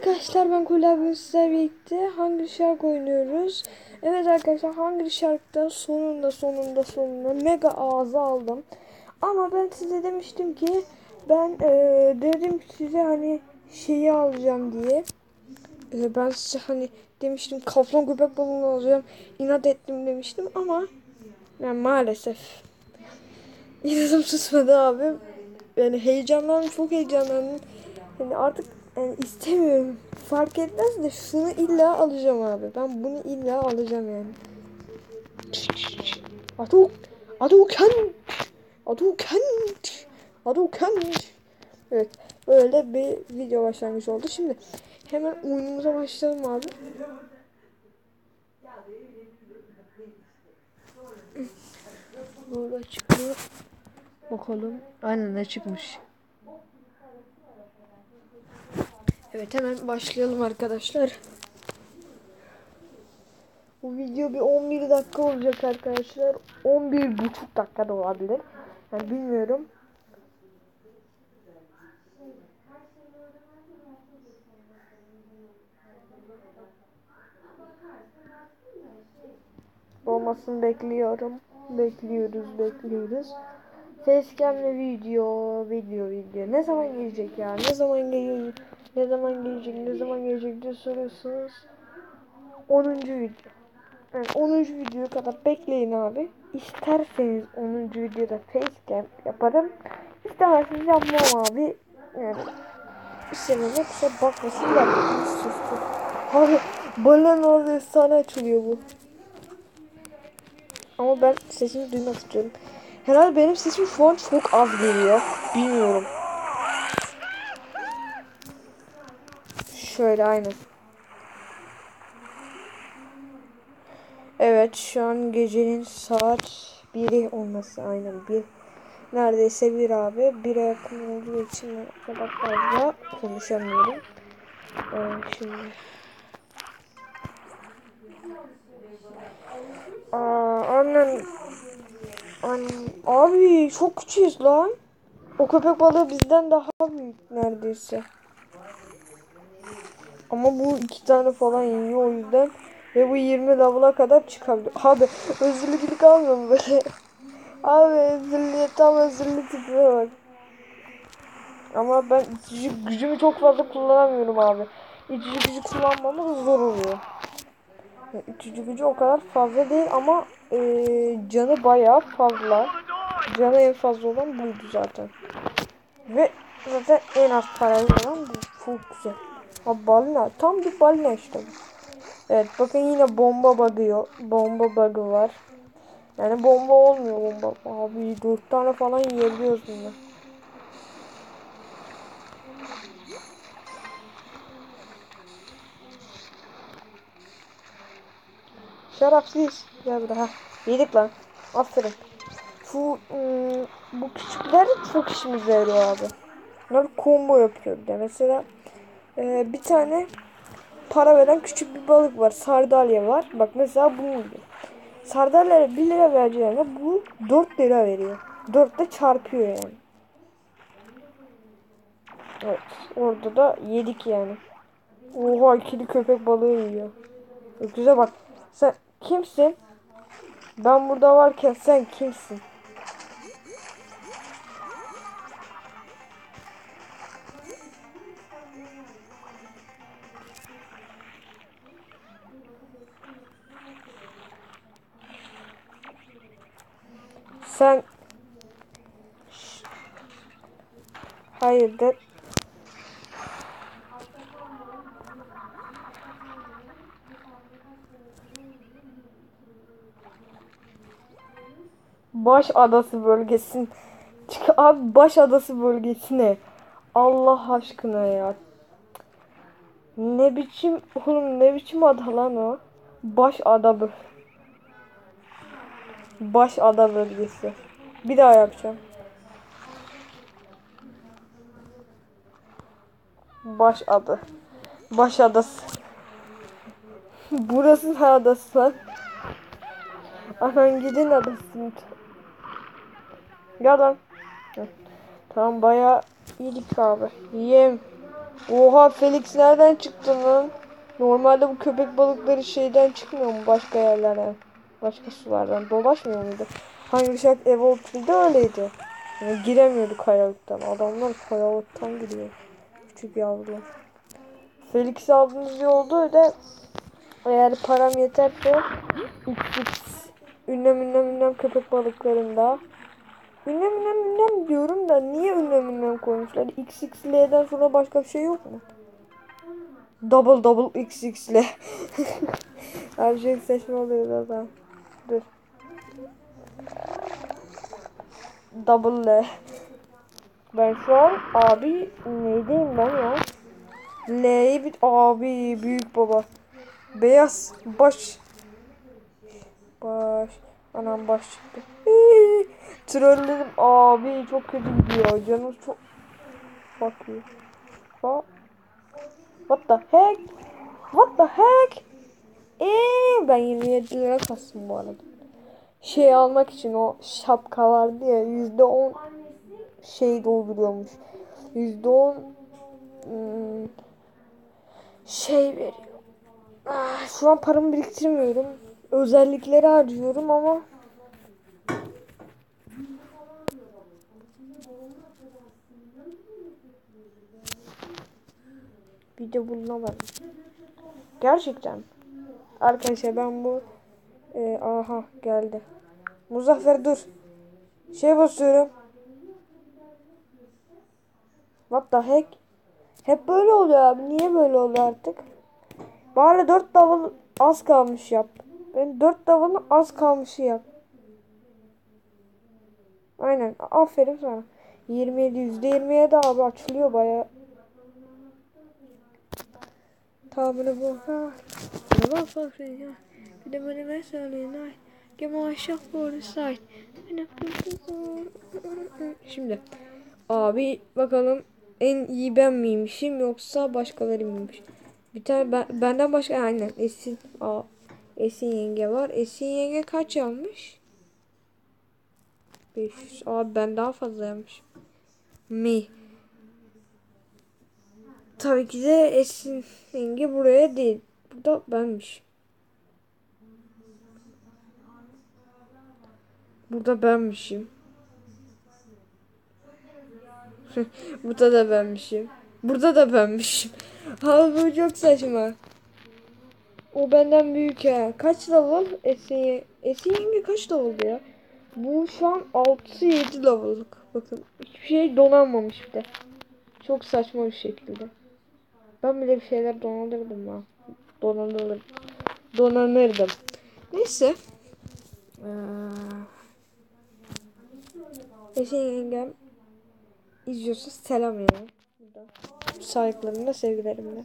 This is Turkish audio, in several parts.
arkadaşlar ben bugün sizlerle birlikte Hungry Shark oynuyoruz. Evet arkadaşlar Hungry Shark'ta sonunda sonunda sonunda mega ağzı aldım. Ama ben size demiştim ki ben e, dedim size hani şeyi alacağım diye. E, ben size hani demiştim kaplan köpek balığını alacağım. İnat ettim demiştim ama yani maalesef inadım tutmadı abi. Yani heyecanlandım çok heyecanlandım. Yani artık yani istemiyorum. Fark etmez de şunu illa alacağım abi. Ben bunu illa alacağım yani. Adu Aduken Aduken Aduken Evet. Böyle bir video başlangıcı oldu. Şimdi hemen oyunumuza başlayalım abi. Burada çıkıyor. Bakalım. Aynen ne çıkmış. Evet hemen başlayalım arkadaşlar. Bu video bir 11 dakika olacak arkadaşlar. 11 buçuk dakika da olabilir. Yani bilmiyorum. Olmasını bekliyorum. Bekliyoruz, bekliyoruz. Facecam'le video, video, video. Ne zaman gelecek ya? Ne zaman geliyor? Ne zaman gelecek? Ne zaman gelecek diye soruyorsunuz. 10. video. Yani 10. video kadar bekleyin abi. İsterseniz 10. videoda facecam yaparım. İstemezseniz yapmam abi. Yani istemem kusura bakmasın da sustum. Abi balon orada efsane açılıyor bu. Ama ben sesini duymak istiyorum. Herhalde benim sesim şu an çok az geliyor. Bilmiyorum. Şöyle aynen. Evet şu an gecenin saat 1'i olması aynen bir neredeyse bir abi. 1'e yakın olduğu için o kadar fazla konuşamıyorum. Evet, şimdi Aa, annen Annem, abi çok küçüğüz lan. O köpek balığı bizden daha büyük neredeyse. Ama bu iki tane falan yiyor o yüzden. Ve bu 20 level'a kadar çıkabilir. Abi özürlülük almıyor mu böyle? Abi özürlüğe tam özürlü tipine bak. Ama ben itici gücümü çok fazla kullanamıyorum abi. İtici gücü kullanmamız zor oluyor. İtici gücü o kadar fazla değil ama e, canı bayağı fazla. Canı en fazla olan buydu zaten. Ve zaten en az parayı olan bu. Çok güzel. Ha balina. Tam bir balina işte. Evet bakın yine bomba bug'ı Bomba bug'ı var. Yani bomba olmuyor bomba. Abi 4 tane falan yiyebiliyoruz bunlar. Şerefsiz. Gel buraya. Yedik lan. Aferin. Şu ıı, bu küçükler çok işimize yarıyor abi. Bunlar combo yapıyor bir de. Mesela e, bir tane para veren küçük bir balık var. Sardalya var. Bak mesela bu muydu? Sardalya 1 lira vereceğine bu 4 lira veriyor. 4 de çarpıyor yani. Evet. Orada da yedik yani. Oha ikili köpek balığı yiyor. Güzel bak. Sen kimsin? Ben burada varken sen kimsin? Sen Hayırdır? Baş Adası bölgesin. Abi Baş Adası bölgesine. Allah aşkına ya. Ne biçim oğlum ne biçim ada lan o? Baş Ada bölgesi. Baş Ada bölgesi. Bir daha yapacağım. Baş adı. Baş adası. Burası ne adası lan? Anan gidin adasın. Gel lan. Tamam baya iyilik abi. Yiyem. Oha Felix nereden çıktın lan? Normalde bu köpek balıkları şeyden çıkmıyor mu başka yerlerden? Başka sulardan dolaşmıyor muydu? Hangi Shark Evolved 2'de öyleydi. Yani giremiyorduk kayalıktan. Adamlar kayalıktan giriyor. Küçük yavrular. Felix aldığınız yolda öyle eğer param yeterse ünlem ünlem ünlem köpek balıklarında ünlem ünlem ünlem diyorum da niye ünlem ünlem koymuşlar? XXL'den sonra başka bir şey yok mu? Double double XXL. Abi şey saçma oluyor zaten. Dur. Double L. Ben şu an abi neydeyim ben ya? L'yi bir abi büyük baba. Beyaz baş. Baş. Anam baş çıktı. Trolledim abi çok kötü gidiyor. Canım çok bakıyor. Bak. What the heck? What the heck? Eee ben 27 lira kastım bu arada. Şey almak için o şapka vardı ya yüzde on şey dolduruyormuş. Yüzde on hmm, şey veriyor. Ah, şu an paramı biriktirmiyorum. Özellikleri harcıyorum ama video bulunamadım. Gerçekten. Arkadaşlar ben bu e, aha geldi. Muzaffer dur. Şey basıyorum. What the heck? Hep böyle oluyor abi. Niye böyle oluyor artık? Bari 4 davul az kalmış yap. Ben 4 davulun az kalmışı yap. Aynen. Aferin sana. 27 %27 abi açılıyor baya. Tabi bu ha. Ne var farklı ya? Bir de böyle meseleyin ay. Gemi aşağı doğru say. Şimdi abi bakalım en iyi ben miymişim yoksa başkaları mıymış? Bir tane ben, benden başka aynen Esin Aa, Esin yenge var. Esin yenge kaç almış? 500. Abi ben daha fazla yapmışım. Mi. Tabii ki de Esin yenge buraya değil. Burada benmiş. Burada benmişim. Burada da benmişim. Burada da benmişim. Abi bu çok saçma. O benden büyük ya. Kaç level? Esin, Esin yenge kaç level ya? Bu şu an 6-7 level'lık. Bakın hiçbir şey donanmamış bir de. Çok saçma bir şekilde. Ben bile bir şeyler donanırdım ya. Donanırdım. Donanırdım. Neyse. Ee, Esin yengem izliyorsa selam yani. Saygılarımla sevgilerimle.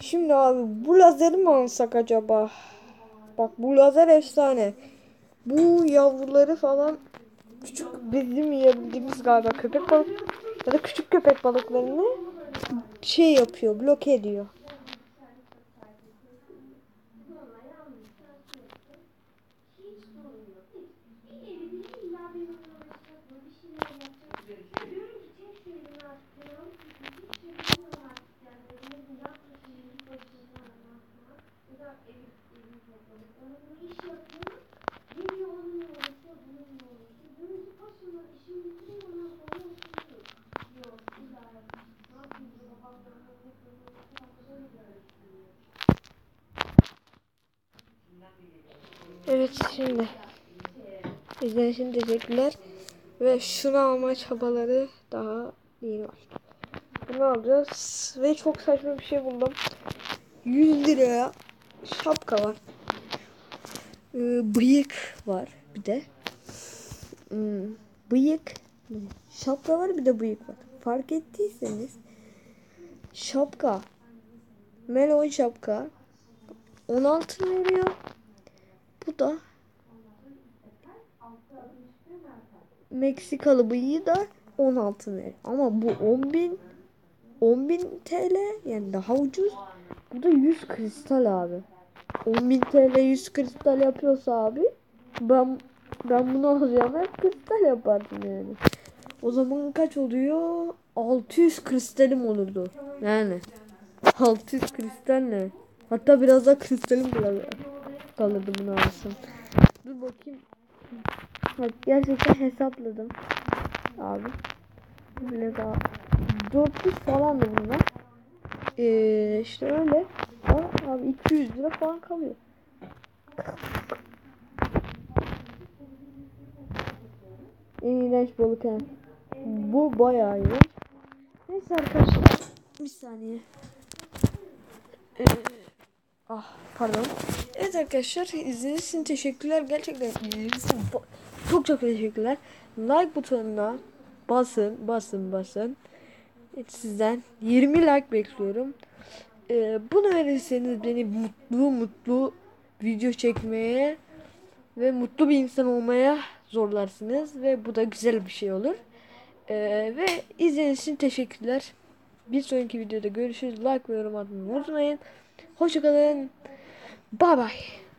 Şimdi abi bu lazeri mi alsak acaba? Bak bu lazer efsane. Bu yavruları falan küçük bizim yiyebildiğimiz galiba köpek balık ya da küçük köpek balıklarını şey yapıyor, bloke ediyor. Evet şimdi izlediğiniz için. Ve şunu alma çabaları daha yeni başladı. Bunu alacağız. Ve çok saçma bir şey buldum. 100 liraya şapka var. Ee, bıyık var bir de. Hmm, bıyık. Şapka var bir de bıyık var. Fark ettiyseniz şapka melon şapka 16 veriyor. Bu da Meksikalı bıyığı da 16 veriyor. Ama bu 10.000 10.000 TL yani daha ucuz. Bu da 100 kristal abi. 10.000 TL 100 kristal yapıyorsa abi ben ben bunu alacağım hep kristal yapardım yani. O zaman kaç oluyor? 600 kristalim olurdu. Yani 600 kristal ne? Hatta biraz daha kristalim kalırdı, bunu alsam. Dur bakayım. Bak gerçekten hesapladım. Abi. Böyle daha 400 falan da bunlar. Ee, işte öyle. Ama abi 200 lira falan kalıyor. En iğrenç balık he. Bu bayağı iğrenç. Neyse arkadaşlar. Bir saniye. Ee, ah pardon. Evet arkadaşlar izlediğiniz için teşekkürler. Gerçekten izlediğiniz için çok çok teşekkürler. Like butonuna basın basın basın. Sizden 20 like bekliyorum. Ee, bunu verirseniz beni mutlu mutlu video çekmeye ve mutlu bir insan olmaya zorlarsınız ve bu da güzel bir şey olur. Ee, ve izlediğiniz için teşekkürler. Bir sonraki videoda görüşürüz. Like ve yorum atmayı unutmayın. Hoşçakalın. Bye bye.